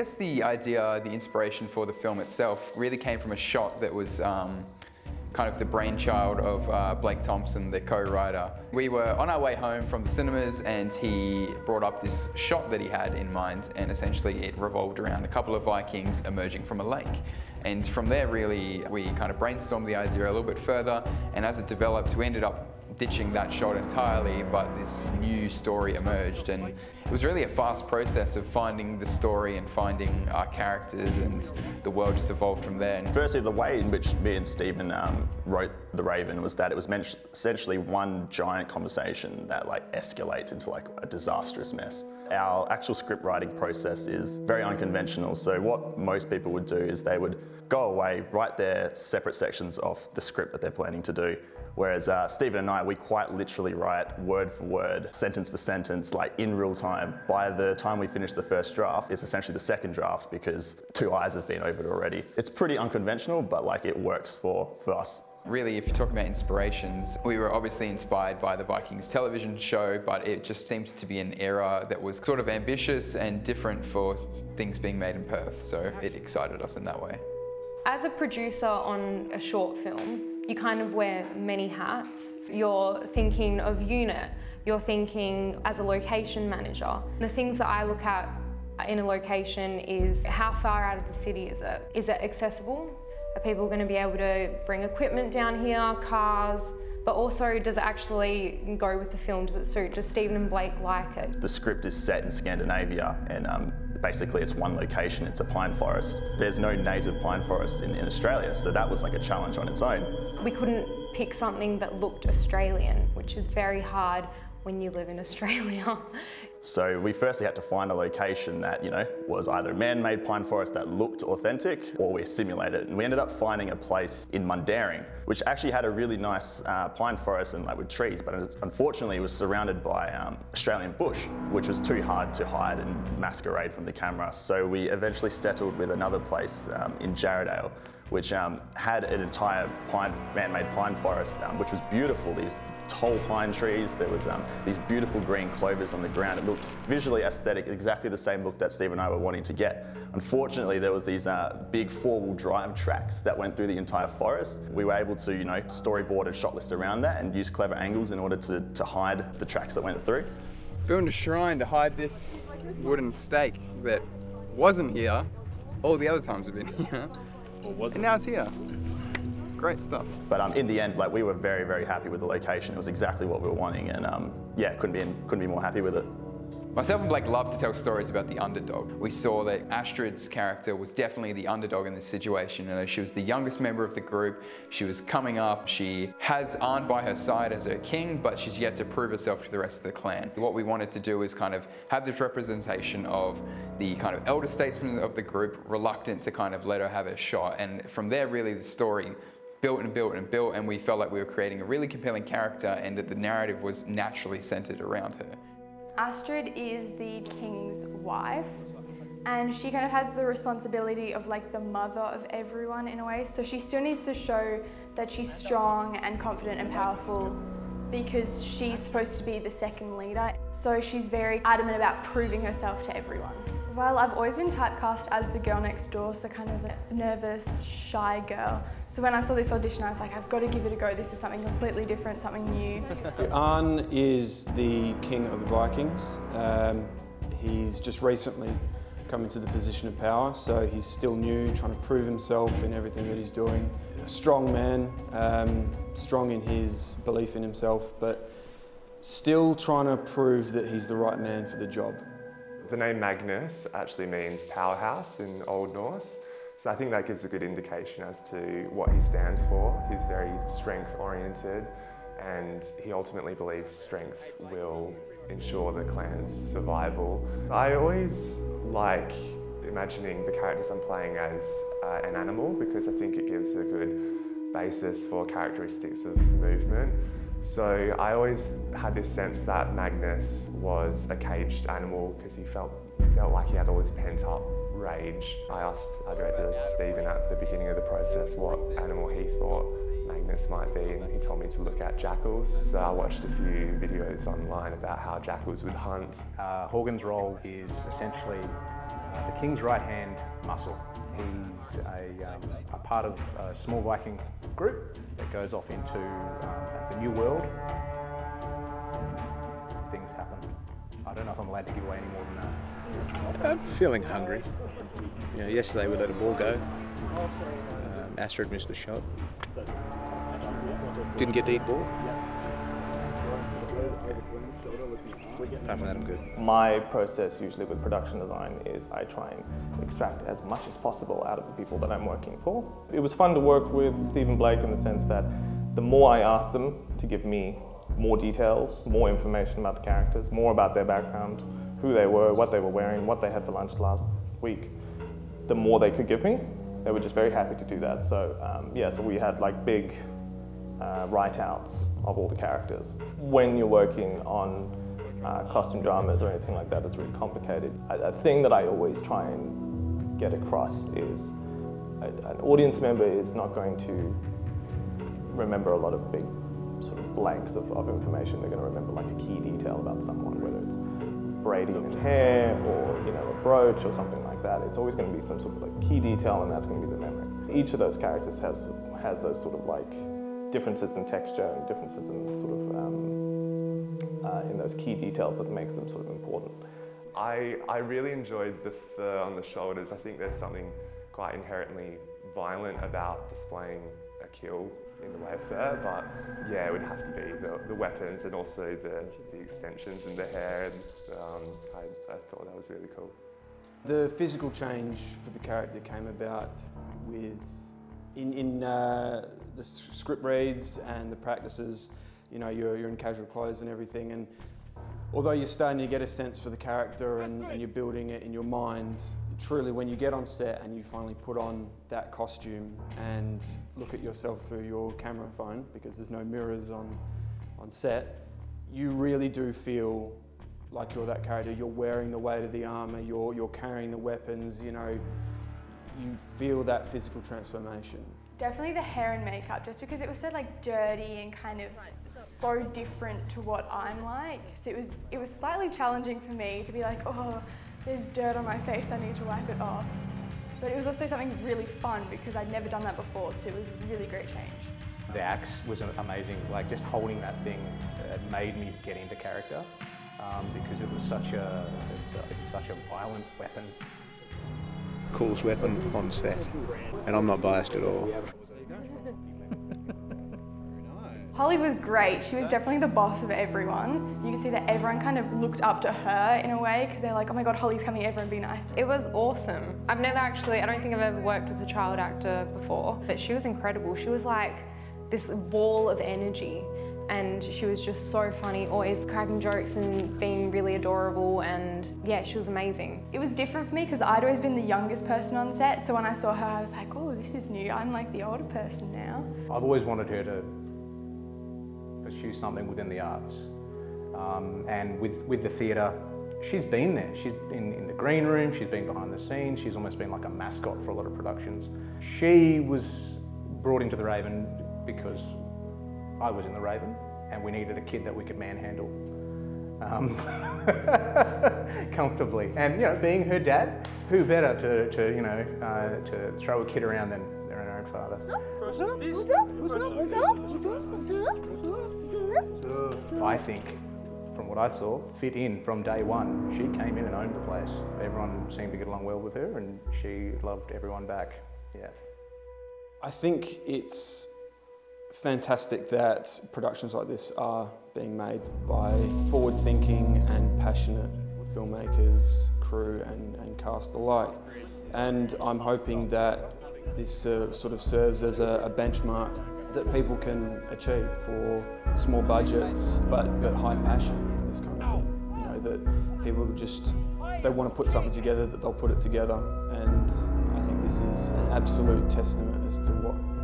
the idea, the inspiration for the film itself really came from a shot that was um, kind of the brainchild of uh, Blake Thomson, the co-writer. We were on our way home from the cinemas and he brought up this shot that he had in mind and essentially it revolved around a couple of Vikings emerging from a lake. And from there really we kind of brainstormed the idea a little bit further and as it developed we ended up ditching that shot entirely, but this new story emerged. And it was really a fast process of finding the story and finding our characters, and the world just evolved from there. Firstly, the way in which me and Stephen um, wrote The Raven was that it was essentially one giant conversation that like escalates into like a disastrous mess. Our actual script writing process is very unconventional. So what most people would do is they would go away, write their separate sections of the script that they're planning to do, Whereas uh, Stephen and I, we quite literally write word for word, sentence for sentence, like in real time. By the time we finish the first draft, it's essentially the second draft because two eyes have been over it already. It's pretty unconventional, but like it works for, for us. Really, if you're talking about inspirations, we were obviously inspired by the Vikings television show, but it just seemed to be an era that was sort of ambitious and different for things being made in Perth, so it excited us in that way. As a producer on a short film, you kind of wear many hats. You're thinking of unit, you're thinking as a location manager. The things that I look at in a location is how far out of the city is it? Is it accessible? Are people going to be able to bring equipment down here, cars? But also, does it actually go with the film? Does it suit? Does Stephen and Blake like it? The script is set in Scandinavia and um, basically it's one location, it's a pine forest. There's no native pine forest in, in Australia, so that was like a challenge on its own. We couldn't pick something that looked Australian, which is very hard when you live in Australia. So we firstly had to find a location that, you know, was either man-made pine forest that looked authentic or we simulated it. And we ended up finding a place in Mundaring, which actually had a really nice uh, pine forest and like with trees, but unfortunately it was surrounded by um, Australian bush, which was too hard to hide and masquerade from the camera. So we eventually settled with another place um, in Jarrahdale, which um, had an entire pine, man-made pine forest, um, which was beautiful. These tall pine trees. There was um, these beautiful green clovers on the ground. It looked visually aesthetic, exactly the same look that Steve and I were wanting to get. Unfortunately, there was these uh, big four-wheel drive tracks that went through the entire forest. We were able to, you know, storyboard and shot list around that and use clever angles in order to, to hide the tracks that went through. Building a shrine to hide this wooden stake that wasn't here all the other times we've been here. Or wasn't. And now it's here great stuff. But um, in the end, like we were very, very happy with the location. It was exactly what we were wanting, and um, yeah, couldn't be couldn't be more happy with it. Myself and Blake love to tell stories about the underdog. We saw that Astrid's character was definitely the underdog in this situation. You know, she was the youngest member of the group. She was coming up. She has Arn by her side as her king, but she's yet to prove herself to the rest of the clan. What we wanted to do is kind of have this representation of the kind of elder statesman of the group, reluctant to kind of let her have a shot. And from there, really, the story built and built and built and we felt like we were creating a really compelling character and that the narrative was naturally centered around her. Astrid is the king's wife and she kind of has the responsibility of like the mother of everyone in a way so she still needs to show that she's strong and confident and powerful because she's supposed to be the second leader so she's very adamant about proving herself to everyone. Well, I've always been typecast as the girl next door, so kind of a nervous, shy girl. So when I saw this audition, I was like, I've got to give it a go. This is something completely different, something new. Arn is the king of the Vikings. Um, he's just recently come into the position of power, so he's still new, trying to prove himself in everything that he's doing. A strong man, um, strong in his belief in himself, but still trying to prove that he's the right man for the job. The name Magnus actually means powerhouse in Old Norse. So I think that gives a good indication as to what he stands for. He's very strength oriented and he ultimately believes strength will ensure the clan's survival. I always like imagining the characters I'm playing as uh, an animal because I think it gives a good basis for characteristics of movement. So I always had this sense that Magnus was a caged animal because he felt, felt like he had all this pent up rage. I asked our director Stephen at the beginning of the process what animal he thought Magnus might be and he told me to look at jackals. So I watched a few videos online about how jackals would hunt. Uh, Horgan's role is essentially uh, the king's right hand muscle. He's a, um, a, part of a small Viking group that goes off into um, the New World. Things happen. I don't know if I'm allowed to give away any more than that. I'm feeling hungry. You know, yesterday we let a ball go. Um, Astrid missed the shot. Didn't get to eat ball. My process usually with production design is I try and extract as much as possible out of the people that I'm working for. It was fun to work with Stephen Blake in the sense that the more I asked them to give me more details, more information about the characters, more about their background, who they were, what they were wearing, what they had for lunch last week, the more they could give me. They were just very happy to do that. So um, yeah, so we had like big uh, write-outs of all the characters. When you're working on uh, costume dramas or anything like that, it's really complicated. A, a thing that I always try and get across is a, an audience member is not going to remember a lot of big sort of blanks of, of information. They're going to remember like a key detail about someone, whether it's braiding in hair or you know a brooch or something like that. It's always going to be some sort of like key detail, and that's going to be the memory. Each of those characters has has those sort of like differences in texture and differences in sort of um, uh, in those key details that makes them sort of important. I, I really enjoyed the fur on the shoulders. I think there's something quite inherently violent about displaying a kill in the way of fur, but yeah, it would have to be the, the weapons and also the, the extensions in the hair. And, um, I, I thought that was really cool. The physical change for the character came about with in, in uh, the script reads and the practices, you know, you're, you're in casual clothes and everything. And although you're starting to get a sense for the character and, and, you're building it in your mind, truly when you get on set and you finally put on that costume and look at yourself through your camera phone, because there's no mirrors on, on set, you really do feel like you're that character. You're wearing the weight of the armour, you're, you're carrying the weapons, you know, you feel that physical transformation. Definitely the hair and makeup, just because it was so like dirty and kind of so different to what I'm like. So it was it was slightly challenging for me to be like, oh, there's dirt on my face, I need to wipe it off. But it was also something really fun because I'd never done that before, so it was a really great change. The axe was amazing, like just holding that thing it made me get into character um, because it was such a it's, a it's such a violent weapon coolest weapon on set, and I'm not biased at all. Holly was great. She was definitely the boss of everyone. You could see that everyone kind of looked up to her in a way because they're like, oh my god, Holly's coming, everyone be nice. It was awesome. I've never actually, I don't think I've ever worked with a child actor before, but she was incredible. She was like this wall of energy and she was just so funny, always cracking jokes and being really adorable and yeah, she was amazing. It was different for me because I'd always been the youngest person on set, so when I saw her I was like, oh, this is new, I'm like the older person now. I've always wanted her to pursue something within the arts. Um, and with, with the theatre, she's been there. She's been in the green room, she's been behind the scenes, she's almost been like a mascot for a lot of productions. She was brought into the Raven because I was in the Raven and we needed a kid that we could manhandle um, comfortably. And you know, being her dad, who better to, to you know uh, to throw a kid around than their own father? I think, from what I saw, fit in from day one. She came in and owned the place. Everyone seemed to get along well with her, and she loved everyone back. Yeah. I think it's fantastic that productions like this are being made by forward-thinking and passionate filmmakers, crew and, and cast alike. And I'm hoping that this uh, sort of serves as a, a, benchmark that people can achieve for small budgets but, but high passion for this kind of thing. You know, that people just, if they want to put something together, that they'll put it together. And I think this is an absolute testament as to what.